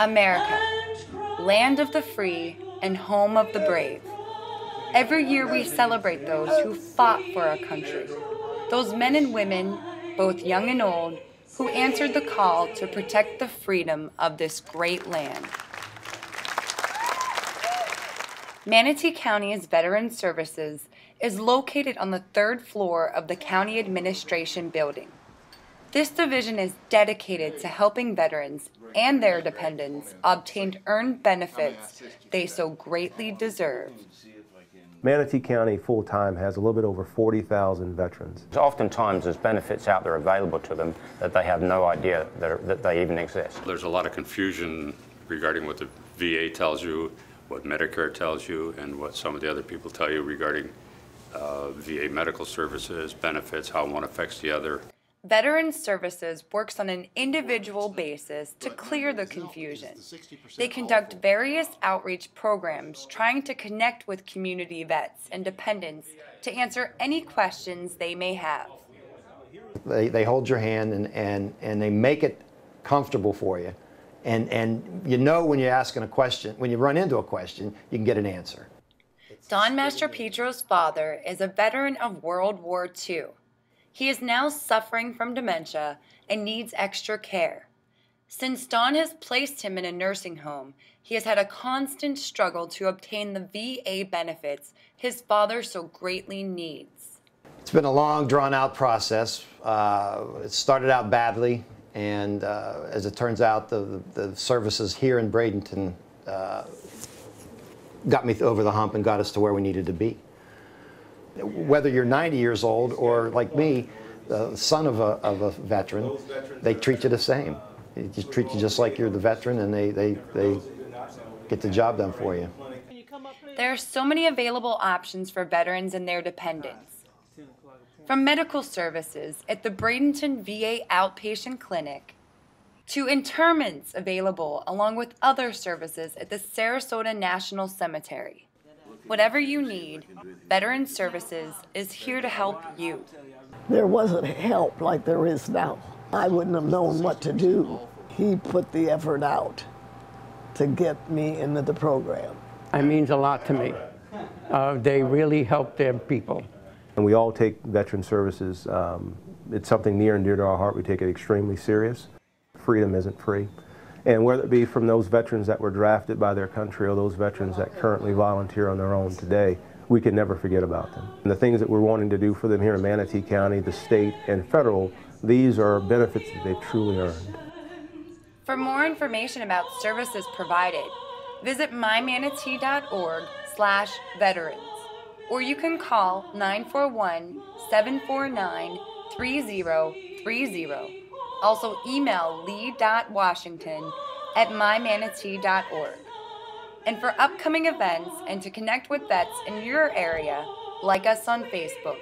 America, land of the free and home of the brave. Every year we celebrate those who fought for our country, those men and women, both young and old, who answered the call to protect the freedom of this great land. Manatee County's Veteran Services is located on the third floor of the County Administration Building. This division is dedicated to helping veterans and their dependents obtain earned benefits they so greatly deserve. Manatee County full-time has a little bit over 40,000 veterans. Oftentimes there's benefits out there available to them that they have no idea that, are, that they even exist. There's a lot of confusion regarding what the VA tells you, what Medicare tells you, and what some of the other people tell you regarding uh, VA medical services, benefits, how one affects the other. Veterans Services works on an individual basis to clear the confusion. They conduct various outreach programs trying to connect with community vets and dependents to answer any questions they may have. They, they hold your hand and, and, and they make it comfortable for you. And, and you know when you're asking a question, when you run into a question, you can get an answer. Don Mastropietro's father is a veteran of World War II. He is now suffering from dementia and needs extra care. Since Don has placed him in a nursing home, he has had a constant struggle to obtain the VA benefits his father so greatly needs. It's been a long, drawn out process. Uh, it started out badly, and uh, as it turns out, the, the services here in Bradenton uh, got me over the hump and got us to where we needed to be whether you're 90 years old or like me, the son of a, of a veteran, they treat you the same. They just treat you just like you're the veteran and they, they, they get the job done for you. There are so many available options for veterans and their dependents. From medical services at the Bradenton VA Outpatient Clinic to interments available along with other services at the Sarasota National Cemetery. Whatever you need, Veteran Services is here to help you. There wasn't help like there is now. I wouldn't have known what to do. He put the effort out to get me into the program. It means a lot to me. Uh, they really help their people. And we all take veteran services. Um, it's something near and dear to our heart. We take it extremely serious. Freedom isn't free. And whether it be from those veterans that were drafted by their country or those veterans that currently volunteer on their own today, we can never forget about them. And the things that we're wanting to do for them here in Manatee County, the state, and federal, these are benefits that they've truly earned. For more information about services provided, visit mymanatee.org slash veterans, or you can call 941-749-3030 also email lee.washington at mymanatee.org. And for upcoming events and to connect with vets in your area, like us on Facebook.